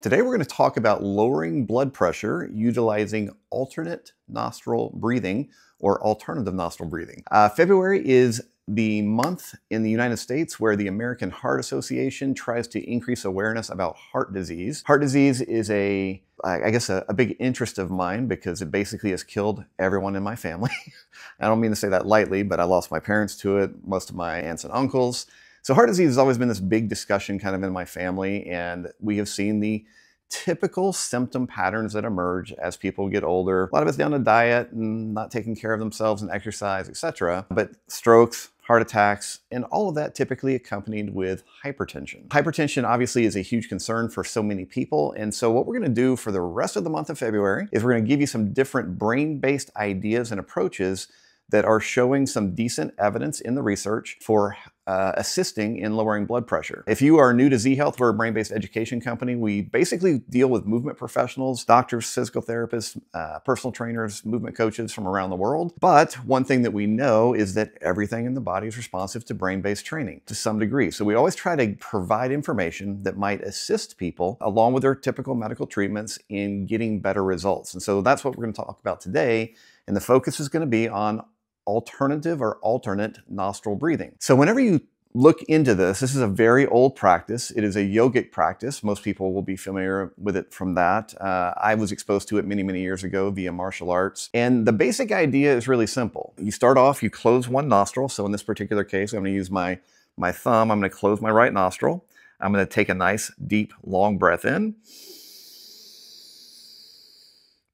Today we're going to talk about lowering blood pressure utilizing alternate nostril breathing or alternative nostril breathing. Uh, February is the month in the United States where the American Heart Association tries to increase awareness about heart disease. Heart disease is a, I guess, a, a big interest of mine because it basically has killed everyone in my family. I don't mean to say that lightly, but I lost my parents to it, most of my aunts and uncles. So heart disease has always been this big discussion kind of in my family, and we have seen the typical symptom patterns that emerge as people get older. A lot of it's down to diet and not taking care of themselves and exercise, etc. But strokes, heart attacks, and all of that typically accompanied with hypertension. Hypertension obviously is a huge concern for so many people, and so what we're gonna do for the rest of the month of February is we're gonna give you some different brain-based ideas and approaches that are showing some decent evidence in the research for uh, assisting in lowering blood pressure. If you are new to Z Health, we're a brain-based education company. We basically deal with movement professionals, doctors, physical therapists, uh, personal trainers, movement coaches from around the world. But one thing that we know is that everything in the body is responsive to brain-based training to some degree. So we always try to provide information that might assist people along with their typical medical treatments in getting better results. And so that's what we're going to talk about today. And the focus is going to be on alternative or alternate nostril breathing. So whenever you look into this, this is a very old practice. It is a yogic practice. Most people will be familiar with it from that. Uh, I was exposed to it many, many years ago via martial arts. And the basic idea is really simple. You start off, you close one nostril. So in this particular case, I'm going to use my, my thumb. I'm going to close my right nostril. I'm going to take a nice, deep, long breath in.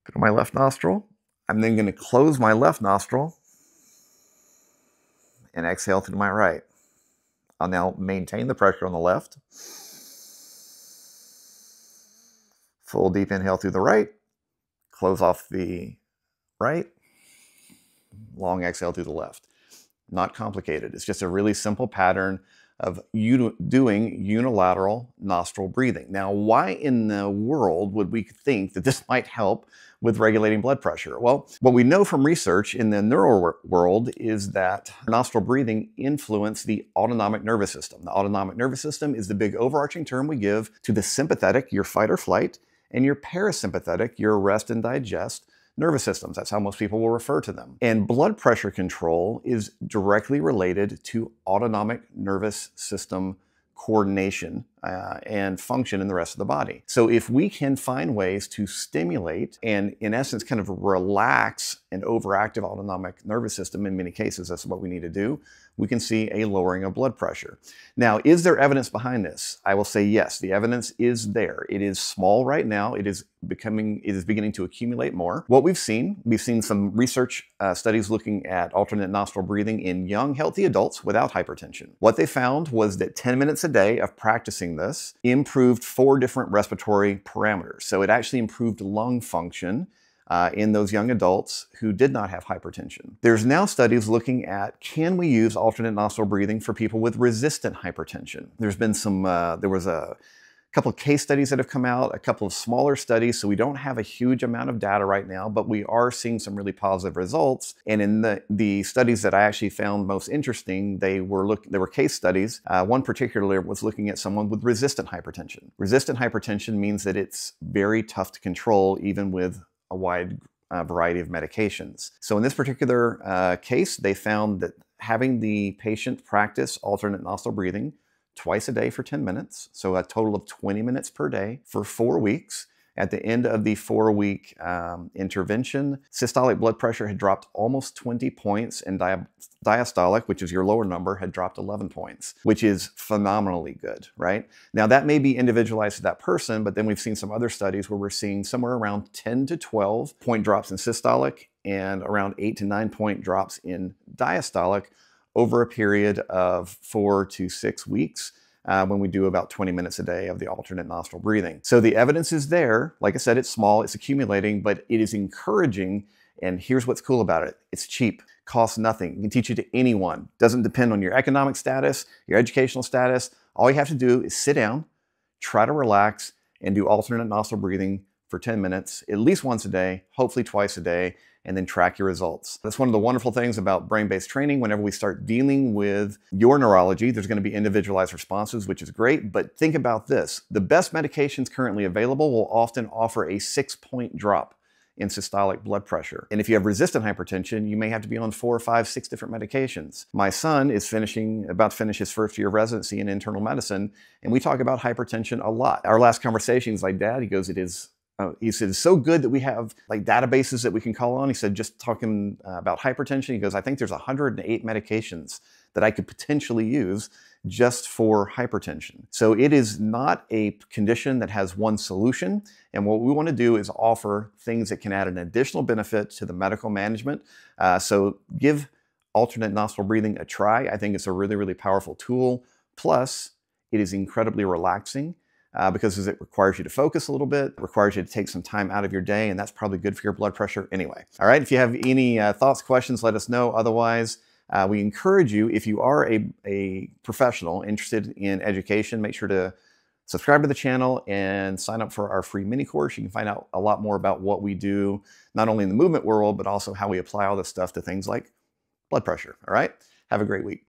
through my left nostril. I'm then going to close my left nostril and exhale through my right. I'll now maintain the pressure on the left. Full deep inhale through the right. Close off the right. Long exhale through the left. Not complicated. It's just a really simple pattern of doing unilateral nostril breathing. Now, why in the world would we think that this might help with regulating blood pressure? Well, what we know from research in the neural world is that nostril breathing influence the autonomic nervous system. The autonomic nervous system is the big overarching term we give to the sympathetic, your fight or flight, and your parasympathetic, your rest and digest, nervous systems. That's how most people will refer to them. And blood pressure control is directly related to autonomic nervous system coordination uh, and function in the rest of the body. So if we can find ways to stimulate and in essence kind of relax an overactive autonomic nervous system in many cases, that's what we need to do, we can see a lowering of blood pressure. Now, is there evidence behind this? I will say yes, the evidence is there. It is small right now. It is becoming, it is beginning to accumulate more. What we've seen, we've seen some research uh, studies looking at alternate nostril breathing in young, healthy adults without hypertension. What they found was that 10 minutes a day of practicing this improved four different respiratory parameters. So it actually improved lung function, uh, in those young adults who did not have hypertension. There's now studies looking at can we use alternate nostril breathing for people with resistant hypertension. There's been some, uh, there was a couple of case studies that have come out, a couple of smaller studies, so we don't have a huge amount of data right now, but we are seeing some really positive results. And in the, the studies that I actually found most interesting, they were look, there were case studies. Uh, one particularly was looking at someone with resistant hypertension. Resistant hypertension means that it's very tough to control even with a wide uh, variety of medications. So in this particular uh, case, they found that having the patient practice alternate nostril breathing twice a day for 10 minutes, so a total of 20 minutes per day for four weeks, at the end of the four week um, intervention, systolic blood pressure had dropped almost 20 points, and di diastolic, which is your lower number, had dropped 11 points, which is phenomenally good, right? Now, that may be individualized to that person, but then we've seen some other studies where we're seeing somewhere around 10 to 12 point drops in systolic and around 8 to 9 point drops in diastolic over a period of four to six weeks uh, when we do about 20 minutes a day of the alternate nostril breathing. So the evidence is there. Like I said, it's small, it's accumulating, but it is encouraging. And here's what's cool about it it's cheap, costs nothing. You can teach it to anyone, doesn't depend on your economic status, your educational status. All you have to do is sit down, try to relax, and do alternate nostril breathing for 10 minutes, at least once a day, hopefully twice a day, and then track your results. That's one of the wonderful things about brain based training. Whenever we start dealing with your neurology, there's going to be individualized responses, which is great. But think about this the best medications currently available will often offer a six point drop in systolic blood pressure. And if you have resistant hypertension, you may have to be on four or five, six different medications. My son is finishing, about to finish his first year of residency in internal medicine, and we talk about hypertension a lot. Our last conversation, he's like, Dad, he goes, it is uh, he said, it's so good that we have like databases that we can call on. He said, just talking uh, about hypertension, he goes, I think there's 108 medications that I could potentially use just for hypertension. So it is not a condition that has one solution. And what we want to do is offer things that can add an additional benefit to the medical management. Uh, so give alternate nostril breathing a try. I think it's a really, really powerful tool. Plus, it is incredibly relaxing. Uh, because it requires you to focus a little bit, requires you to take some time out of your day, and that's probably good for your blood pressure anyway. All right, if you have any uh, thoughts, questions, let us know. Otherwise, uh, we encourage you, if you are a, a professional interested in education, make sure to subscribe to the channel and sign up for our free mini course. You can find out a lot more about what we do, not only in the movement world, but also how we apply all this stuff to things like blood pressure. All right? Have a great week.